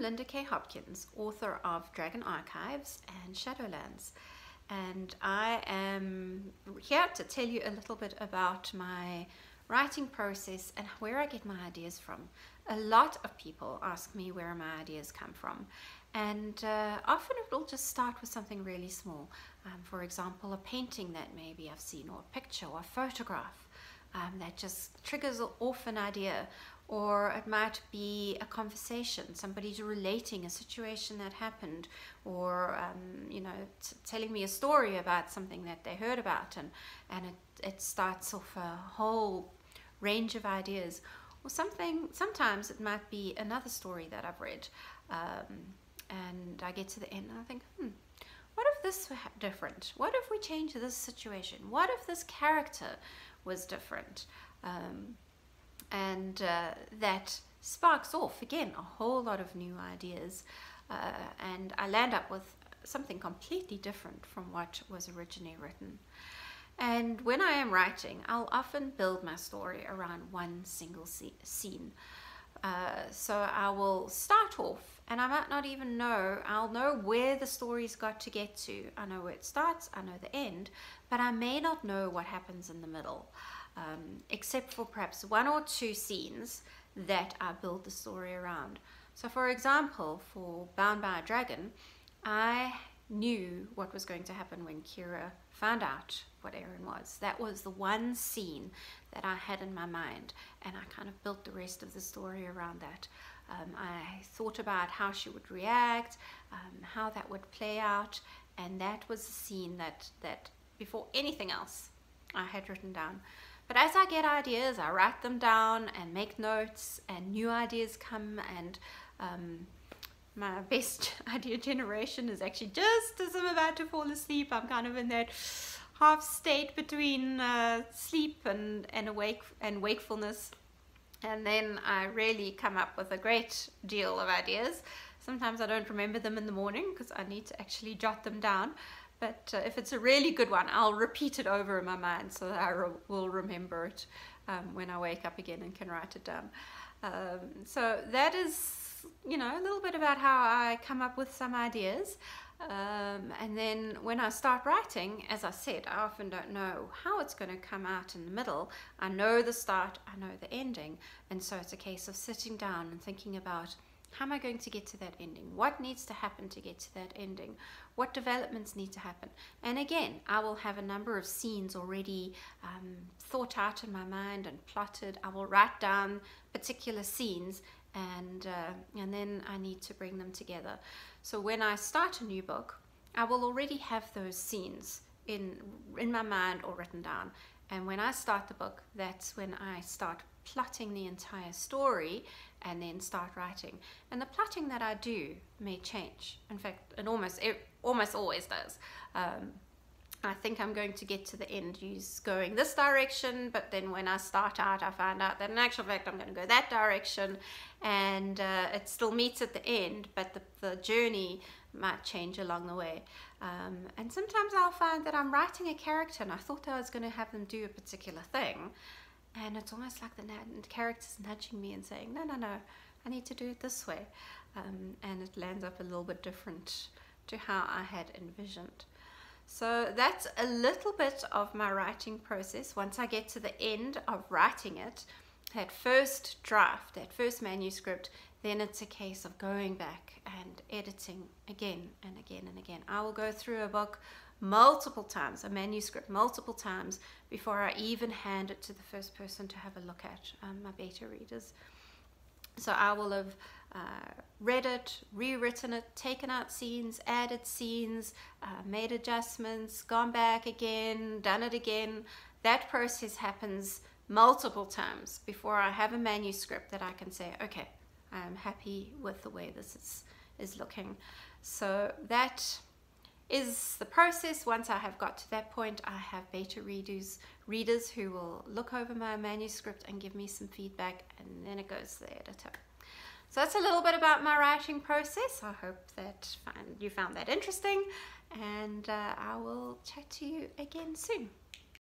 Linda K. Hopkins, author of Dragon Archives and Shadowlands, and I am here to tell you a little bit about my writing process and where I get my ideas from. A lot of people ask me where my ideas come from, and uh, often it will just start with something really small. Um, for example, a painting that maybe I've seen, or a picture, or a photograph um, that just triggers off an idea or it might be a conversation somebody's relating a situation that happened or um, you know telling me a story about something that they heard about and and it, it starts off a whole range of ideas. Or something sometimes it might be another story that I've read um, and I get to the end and I think hmm what if this were different? What if we change this situation? What if this character was different um, and uh, that sparks off again a whole lot of new ideas uh, and I land up with something completely different from what was originally written. And when I am writing, I'll often build my story around one single scene. Uh, so I will start off and I might not even know, I'll know where the story's got to get to. I know where it starts, I know the end, but I may not know what happens in the middle um, except for perhaps one or two scenes that I build the story around. So for example, for Bound by a Dragon, I knew what was going to happen when Kira found out what Aaron was. That was the one scene that I had in my mind, and I kind of built the rest of the story around that. Um, I thought about how she would react, um, how that would play out, and that was the scene that, that before anything else I had written down. But as I get ideas, I write them down and make notes and new ideas come and um, my best idea generation is actually just as I'm about to fall asleep. I'm kind of in that half state between uh, sleep and, and awake and wakefulness. And then I really come up with a great deal of ideas. Sometimes I don't remember them in the morning because I need to actually jot them down. But uh, if it's a really good one, I'll repeat it over in my mind so that I re will remember it um, when I wake up again and can write it down. Um, so that is, you know, a little bit about how I come up with some ideas. Um, and then when I start writing, as I said, I often don't know how it's going to come out in the middle. I know the start, I know the ending. And so it's a case of sitting down and thinking about how am I going to get to that ending? What needs to happen to get to that ending? What developments need to happen? And again, I will have a number of scenes already um, thought out in my mind and plotted. I will write down particular scenes and, uh, and then I need to bring them together. So when I start a new book, I will already have those scenes in, in my mind or written down. And when I start the book, that's when I start plotting the entire story and then start writing. And the plotting that I do may change. In fact, it almost it almost always does. Um, I think I'm going to get to the end use going this direction, but then when I start out, I find out that in actual fact I'm going to go that direction, and uh, it still meets at the end, but the, the journey might change along the way. Um, and sometimes I'll find that I'm writing a character and I thought I was going to have them do a particular thing, and it's almost like the, character's nudging me and saying, no, no, no, I need to do it this way. Um, and it lands up a little bit different to how I had envisioned. So that's a little bit of my writing process. Once I get to the end of writing it, that first draft, that first manuscript, then it's a case of going back and editing again and again and again. I will go through a book multiple times, a manuscript multiple times before I even hand it to the first person to have a look at, um, my beta readers. So I will have uh, read it, rewritten it, taken out scenes, added scenes, uh, made adjustments, gone back again, done it again. That process happens multiple times before I have a manuscript that I can say, okay, I'm happy with the way this is, is looking. So that is the process. Once I have got to that point, I have beta readers, readers who will look over my manuscript and give me some feedback, and then it goes to the editor. So that's a little bit about my writing process. I hope that you found that interesting, and uh, I will chat to you again soon.